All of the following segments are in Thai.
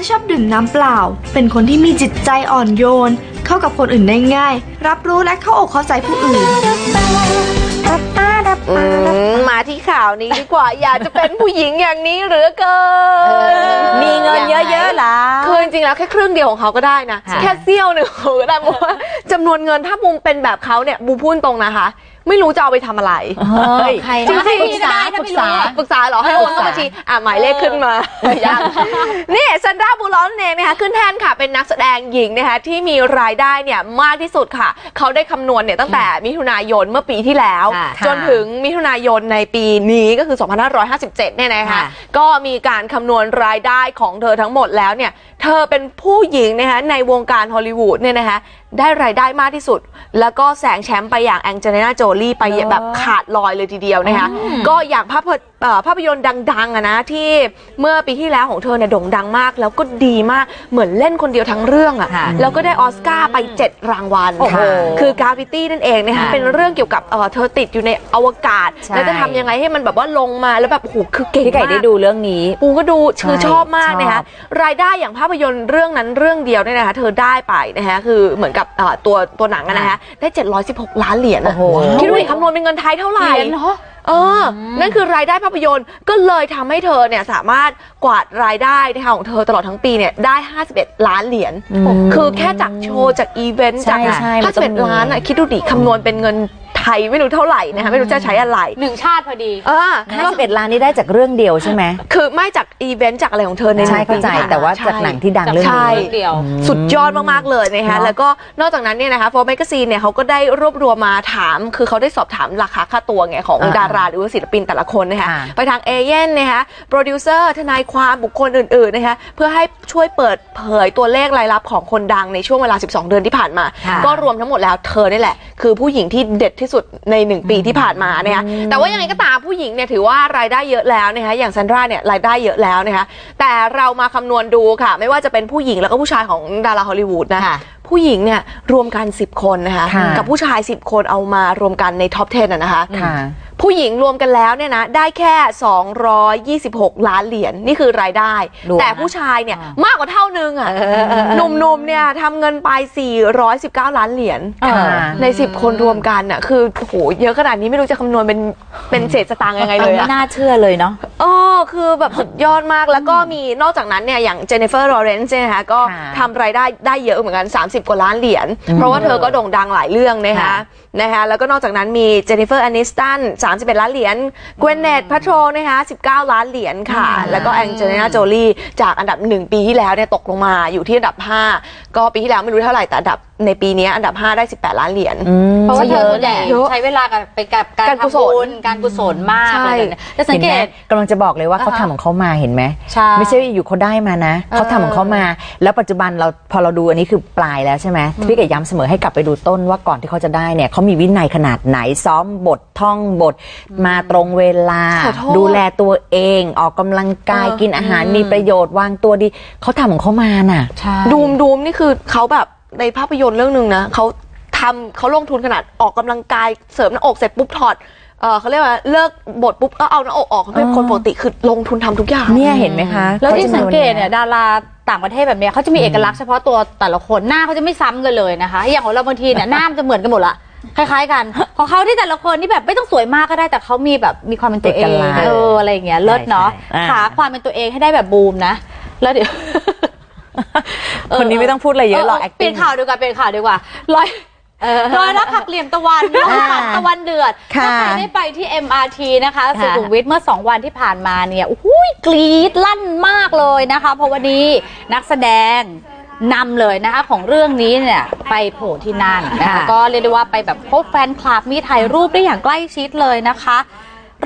ที่ชอบดื่มน้ำเปล่า เป็นคนที่มีจิตใจอ่อนโยน เข้ากับคนอื่นได้ง่าย รับรู้และเข้าอกเข้าใจผู้อื่น อืมมาที่ข่าวนี้ดีกว่า อยากจะเป็นผู้หญิงอย่างนี้เหรือเกินมีเงินเยอะๆเหรอ คือจริงๆแล้วแค่ครึ่งเดียวของเขาก็ได้นะ ค่ะ แค่เสี้ยวหนึ่งของเขาก็ได้เพราะว่าจำนวนเงินถ้าบูมเป็นแบบเขาเนี่ยบูมพูดตรงนะคะ ไม่รู้จะเอาไปทำอะไรเฮ้ยใครจรินะงๆปรึกษาปรึกษา ปรึกษาเหรอให้โอนเข้าบัญชีอะหมายเลขขึ้นมายังนี่แซนดร้าบูลล็อกเองนะคะขึ้นแท่นค่ะเป็นนักแสดงหญิงนะคะที่มีรายได้เนี่ยมากที่สุดค่ะ เขาได้คำนวณเนี่ยตั้งแต่มิถุนายนเมื่อปีที่แล้ว ค่ะจนถึงมิถุนายนในปีนี้ก็คือ 2557 เนี่ยนะคะค่ะ ก็มีการคำนวณรายได้ของเธอทั้งหมดแล้วเนี่ยเธอเป็นผู้หญิงนะคะในวงการฮอลลีวูดเนี่ยนะคะ ได้รายได้มากที่สุด แล้วก็แซงแชมป์ไปอย่างแองเจลิน่าโจลี่ไปแบบขาดลอยเลยทีเดียวนะคะ ก็อย่างภาพยนตร์เอ่อภาพยนตร์ดังๆอะนะที่เมื่อปีที่แล้วของเธอเนี่ยโด่งดังมาก แล้วก็ดีมากเหมือนเล่นคนเดียวทั้งเรื่องอะค่ะแล้วก็ได้ออสการ์ไป 7 รางวัลโอ้โหคือกราฟิตี้นั่นเองนะคะค่ะเป็นเรื่องเกี่ยวกับเอ่อเธอติดอยู่ในอวกาศใช่แล้วจะทำยังไงให้มันแบบว่าลงมาแล้วแบบโอ้โหคือเก่งพี่ไก่มากได้ดูเรื่องนี้ปูก็ดูคือใช่ชอบมากนะคะชอบรายได้อย่างภาพยนตร์เรื่องนั้นเรื่องเดียวเนี่ยนะคะเธอได้ไปนะคะคือเหมือนกับเอ่อตัวตัวหนังอะนะคะได้ 716 ล้านเหรียญอะโอ้โหคิดดูดิคำนวณเป็นเงินไทยเท่าไหร่เหรียญเหรอเอออ นั่นคือรายได้ภาพยนตร์ก็เลยทำให้เธอเนี่ยสามารถกวาดรายได้นะคะของเธอตลอดทั้งปีเนี่ยได้ 51 ล้านเหรียญ คือแค่จากโชว์จากอีเวนต์ใช่จากใช่มันต้องมี51ล้านอะคิดดูดิคำนวณเป็นเงิน ไทยไม่รู้เท่าไหร่นะคะไม่รู้จะใช้อะไรหนึ่งชาติพอดีเออห้าสิบเอ็ดล้านนี้ได้จากเรื่องเดียวใช่ไหมคือไม่จากอีเวนต์จากอะไรของเธอในใช่หนึ่งปีเข้าใจที่ผ่นมแต่ว่าจากใช่หนังที่ดังเรื่องใช่นี้เรื่องเดียว สุดยอดมากๆเลยนะคะเนอะแล้วก็นอกจากนั้นเนี่ยนะคะ Forbes Magazine เนี่ยเขาก็ได้รวบรวมมาถาม คือเขาได้สอบถามราคาค่าตัวไงของอ่าดาราหรือว่าศิลปินแต่ละคนนะคะค่ะไปทางเอเย่นต์นะคะโปรดิวเซอร์ทนายความบุคคลอื่นๆนะคะเพื่อให้ช่วยเปิดเผยตัวเลขรายรับของคนดังในช่วงเวลา 12 เดือนที่ผ่านมาค่ะก็รวมทั้งหมดแล้วเธอนี่แหละ คือผู้หญิงที่เด็ดที่สุดใน1ปีที่ผ่านมานะคะแต่ว่ายังไงก็ตามผู้หญิงเนี่ยถือว่ารายได้เยอะแล้วนะคะอย่างแซนดร้าเนี่ยรายได้เยอะแล้วนะคะแต่เรามาคำนวณดูค่ะ ไม่ว่าจะเป็นผู้หญิงแล้วก็ผู้ชายของดาราฮอลลีวูดนะค่ะผู้หญิงเนี่ยรวมกัน 10 คนนะคะค่ะกับผู้ชาย 10 คนเอามารวมกันในท็อป 10อะนะคะค่ะ ผู้หญิงรวมกันแล้วเนี่ยนะได้แค่ 226 ล้านเหรียญนี่คือรายได้ รวมแต่ผู้ชายเนี่ยมากกว่าเท่านึงอะหนุ่มๆเนี่ยทำเงินไป 419 ล้านเหรียญค่ะใน 10 คนรวมกันอะคือโอ้โหเยอะขนาดนี้ไม่รู้จะคำนวณเป็นเป็นเศษสตางค์ยังไงเลยไม่อะน่าเชื่อเลยเนาะโอ้ คือแบบสุดยอดมากแล้วก็มีนอกจากนั้นเนี่ยอย่างเจนนิเฟอร์ลอว์เรนซ์เนี่ยนะคะก็ค่ะทำรายได้ได้เยอะเหมือนกัน 30 กว่าล้านเหรียญ เพราะว่าเธอก็โด่งดังหลายเรื่องนะคะค่ะนะคะแล้วก็นอกจากนั้นมีเจนนิเฟอร์แอนิสตัน31 ล้านเหรียญกวินเน็ธพัลโทรว์นะคะ19 ล้านเหรียญค่ะ แล้วก็แองเจลิน่าโจลีจากอันดับ 1 ปีที่แล้วเนี่ยตกลงมาอยู่ที่อันดับ 5 ก็ปีที่แล้วไม่รู้เท่าไหร่แต่อันดับในปีนี้อันดับ 5 ได้ 18 ล้านเหรียญเพราะว่าเธอส่วนใหญ่เยอะใช้เวลากับไปกับการการกุศลทำบุญการกุศลมากใช่เลยนะแต่สังเห็นเกไหมตกำลังจะบอกเลยว่าเขาอ่าฮะทำของเขามาเห็นไหมใช่ไม่ใช่อยู่เขาได้มานะเขาทำของเขามา แล้วปัจจุบันเราพอเราดูอันนี้คือปลายแล้วใช่ไหมพี่ก็ย้ำเสมอให้กลับไปดูต้นว่าก่อนที่เขาจะได้เนี่ยเขามีวินัยขนาดไหนซ้อมบทท่องบท มาตรงเวลาขอโทษดูแลตัวเองออกกำลังกายเออกินอาหารมีประโยชน์วางตัวดีเขาทำของเขามาน่ะใช่ดูมดูมนี่คือเขาแบบในภาพยนตร์เรื่องหนึ่งนะเขาทำเขาลงทุนขนาดออกกำลังกายเสริมหน้าอกเสร็จปุ๊บถอด เออเขาเรียกว่าเลิกบทปุ๊บก็เอาหน้าอกออกเขาเป็นคนปกติคือลงทุนทำทุกอย่าง เนี่ยเห็นไหมคะแล้วที่ขาจะสังเกตมีเนี่ยดาราต่างประเทศแบบเนี้ยเขาจะมีเอกลักษณ์เฉพาะตัวแต่ละคนหน้าเขาจะไม่ซ้ำกันเลยนะคะ อย่างของเราบางทีเนี่ยหน้ามันจะเหมือนกันหมดละคล้ายๆกันของเขาที่แต่ละคนที่แบบไม่ต้องสวยมากก็ได้แต่เขามีแบบมีความเป็นตัวเอเองกลักษณ์เอออะไรอย่างเงี้ยเลิศเนาะใช่ใช่ หาความเป็นตัวเองให้ได้แบบบูมนะ แล้วเดี๋ยว คนนี้ไม่ต้องพูดอะไรเยอะหรอกเปลี่ย acting นข่าวดีกว่าเปลี่ยนข่าวดีกว่าลอย ลอยรักหักเหลี่ยมตะวันลอยหักตะวันเดือดค่ะถ้าใครได้ไปที่ MRT นะคะค่ะสุขุมวิทเมื่อ 2 วันที่ผ่านมาเนี่ยโอ้โหกรี๊ดลั่นมากเลยนะคะ เพราะวันนี้นักแสดงนำเลยนะคะของเรื่องนี้เนี่ยไปโผล่ที่นั่นนะคะค่ะ ก็เรียกได้ว่าไปแบบพบแฟนคลับมีถ่ายรูปได้อย่างใกล้ชิดเลยนะคะ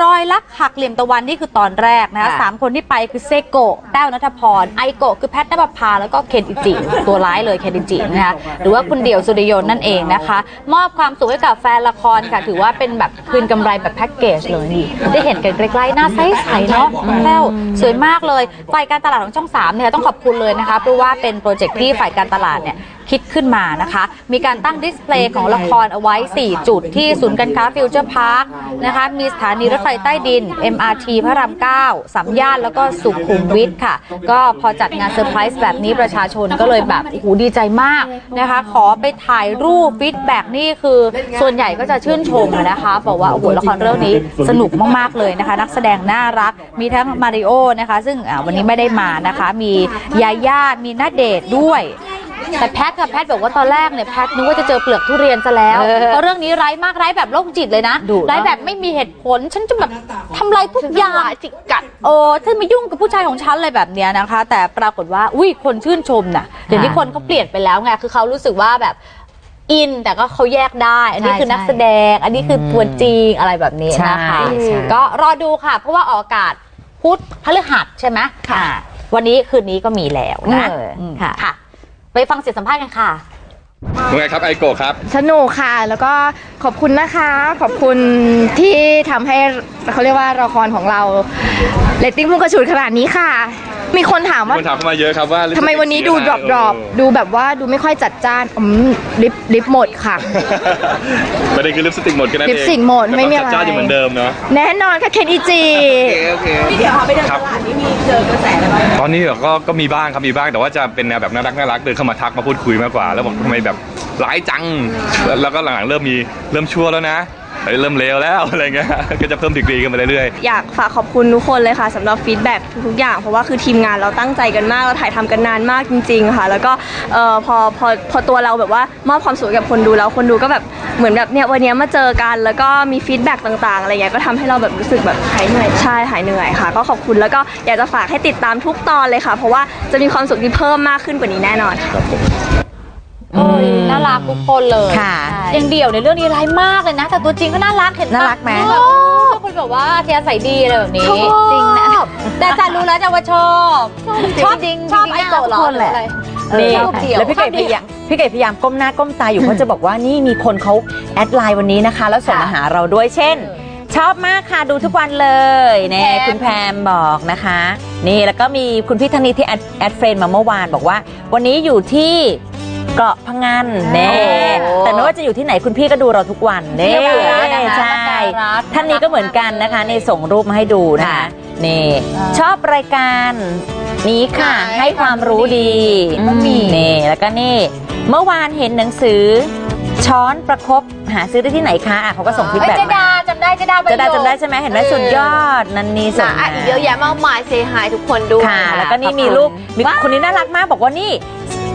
รอยรักหักเหลี่ยมตะวันนี่คือตอนแรกนะคะค่ะสามคนที่ไปคือเซโกะแต้วณฐพร ไอโกะคือแพทณปภาแล้วก็เคนอิจิ ตัวร้ายเลยเคนอิจินะคะหรือว่าคุณเดี่ยวสุริยนต์นั่นเองนะคะ มอบความสุขให้กับแฟนละครค่ะ ถือว่าเป็นแบบคืนกำไรแบบแพ็กเกจเลยนี่ได้เห็นกันใกล้ๆหน้าใสๆเนาะแต้วสวยมากเลยฝ่ายการตลาดของช่อง3เนี่ยต้องขอบคุณเลยนะคะเพราะว่าเป็นโปรเจกต์ที่ฝ่ายการตลาดเนี่ยคิดขึ้นมานะคะ มีการตั้ง display ของละครเอาไว้ 4 จุดที่ศูนย์การค้าฟิวเจอร์พาร์คนะคะ มีสถานีรถไฟใต้ดิน MRT พระราม 9 สามย่านแล้วก็สุขุมวิทค่ะ ก็พอจัดงานเซอร์ไพรส์แบบนี้ประชาชนก็เลยแบบโอ้โหดีใจมากนะคะ ขอไปถ่ายรูป feedback นี่คือส่วนใหญ่ก็จะชื่นชมอะนะคะ บอกว่าโอ้โหละครเรื่องนี้สนุกมาก ๆ เลยนะคะ นักแสดงน่ารักมีทั้งมาริโอนะคะ ซึ่งอ่าวันนี้ไม่ได้มานะคะ มียาย่ามีณเดชน์ด้วย แต่แพทกับแพทบอกว่าตอนแรกเนี่ยแพทนึกว่าจะเจอเปลือกทุเรียนซะแล้วเออเพราะเรื่องนี้ร้ายมากร้ายแบบโรคจิตเลยนะดุเนอะร้ายแบบไม่มีเหตุผลฉันจะแบบทำลายทุกอย่างจิกกัด เออฉันมายุ่งกับผู้ชายของฉันอะไรแบบเนี้ยนะคะ แต่ปรากฏว่าอุ้ยคนชื่นชมน่ะเดี๋ยวนี้คนเขาเปลี่ยนไปแล้วไงคือเขารู้สึกว่าแบบอินแต่ก็เขาแยกได้ อันนี้ใช่คือนักใช่แสดง อันนี้คือตัวจริงอะไรแบบนี้นะคะ ใช่ใช่ ก็รอดูค่ะ เพราะว่าออกอากาศพุธพฤหัสใช่ไหมค่ะ วันนี้คืนนี้ก็มีแล้วนะเออ มค่ะ ไปฟังเสียงสัมภาษณ์กันค่ะยังไงครับไอโกะครับ สนุกค่ะ แล้วก็ขอบคุณนะคะ ขอบคุณที่ทำให้เขาเรียกว่าละครของเราเรตติ้งพุ่งกระฉูดขนาดนี้ค่ะ มีคนถามว่าคนถามเข้ามาเยอะครับว่าทำไมวันนี้ดู drop dropดูแบบว่าดูไม่ค่อยจัดจ้านอืม lip lip หมดค่ะ ประเด็นคือลิปสติกหมดแค่นั้นเองลิปสติกหมดไม่มีอะไรแต่ควาจัดจ้านอยู่เหมือนเดิมเนาะแน่นอนค่ะเคนอิจิโอเคโอเคครับตอนนี้แบบก็ก็มีบ้างครับมีบ้างแต่ว่าจะเป็นแนวแบบน่ารักน่ารักเดินเข้ามาทักมาพูดคุยมากกว่า แล้วบอกทำไมแบบร้ายจัง แล้วแล้วก็หลังๆเริ่มมีเริ่มชั่วแล้วนะ เฮ้ยเริ่มเลวแล้วอะไรเงี้ยก็จะเพิ่มดีกรีกันไปเรื่อยๆอยากฝากขอบคุณทุกคนเลยค่ะสำหรับฟีดแบ็กทุกๆอย่างเพราะว่าคือทีมงานเราตั้งใจกันมากเราถ่ายทำกันนานมากจริง ๆ ค่ะ แล้วก็เอ่อพอพอพอตัวเราแบบว่ามอบความสุขให้กับคนดูแล้วคนดูก็แบบเหมือนแบบเนี่ยวันเนี้ยมาเจอกัน แล้วก็มีฟีดแบ็กต่างๆอะไรเงี้ยก็ทำให้เราแบบรู้สึกแบบหายเหนื่อยใช่หายเหนื่อยค่ะ ก็ขอบคุณแล้วก็อยากจะฝากให้ติดตามทุกตอนเลยค่ะ เพราะว่าจะมีความสุขที่เพิ่มมากขึ้นกว่านี้แน่นอนค่ะโอ้ย น่ารักทุกคนเลยค่ะ อย่างเดี่ยวในเรื่องนี้ร้ายมากเลยนะ แต่ตัวจริงก็น่ารักเห็นปะน่ารักไหมชอบคนแบบว่าเทียนใส่ดีอะไรแบบนี้ชอบจริงนะ แต่จันรู้แล้วจะว่าชอบ ชอบจริงชอบไอโกะเหรอคนแหละอไรนี่ชอบเดี่ยวแล้วพี่ไก่พยายามพี่ไก่พยายามก้มหน้าก้มตาอยู่เพราะจะบอกว่านี่มีคนเขา add LINE วันนี้นะคะ แล้วส่งมาหาเราด้วยเช่น ชอบมากค่ะดูทุกวันเลยเนี่ยคุณแพมบอกนะคะ นี่แล้วก็มีคุณพี่ธนีที่ add add friend มาเมื่อวานบอกว่า วันนี้อยู่ที่ เกาะพะงันเน่แต่ไม่ว่าจะอยู่ที่ไหนคุณพี่ก็ดูเราทุกวันเน่เที่ยวอยู่แล้วนะคะใช่น่ารักท่านนี้ก็เหมือนกันนะคะในส่งรูปมาให้ดูนะคะนี่อ่าชอบรายการนี้ค่ะ ให้ความรู้ดีอืมนี่แล้วก็นี่ เมื่อวานเห็นหนังสือช้อนประคบหาซื้อได้ที่ไหนคะอะเขาก็ส่งฟีดเอ้ยแบ็กเจดาจำได้เจดาจะได้จำได้ใช่ไหมเห็นไหมสุดยอด นันนีส่งนะมาอะอีกเยอะแยะมากมายเซฮายทุกคนด้วยค่ะ แล้วก็นี่มีรูปมีคนนี้น่ารักมากบอกว่านี่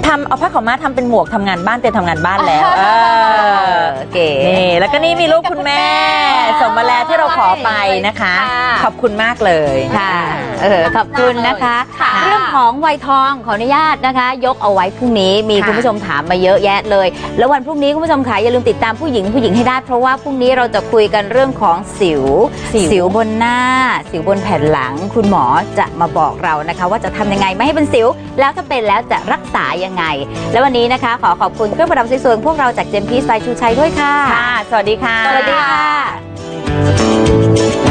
ทำเอาผ้าขาวม้าทำเป็นหมวกทำงานบ้านเตรียมทำงานบ้านแล้วเออเก๋นี่แล้วก็นี่มีรูปคุณแม่ส่งมาแล้วที่เราขอไปนะคะ ค่ะ ขอบคุณมากเลยค่ะเออขอบคุณนะคะ ค่ะ เรื่องของวัยทองขออนุญาตนะคะ ยกเอาไว้พรุ่งนี้มีค่ะคุณผู้ชมถามมาเยอะแยะเลย แล้ววันพรุ่งนี้คุณผู้ชมค่ะอย่าลืมติดตามผู้หญิงผู้หญิงให้ได้ เพราะว่าพรุ่งนี้เราจะคุยกันเรื่องของสิว สิวบนหน้า สิวบนแผ่นหลัง คุณหมอจะมาบอกเรานะคะ ว่าจะทำยังไงไม่ให้เป็นสิว แล้วถ้าเป็นแล้วจะรักษายังไงและวันนี้นะคะ ขอขอบคุณเครื่องประดับสวยๆของพวกเราจากเจมพีสไฟชูชัยด้วยค่ะ ค่ะ สวัสดีค่ะ สวัสดีค่ะ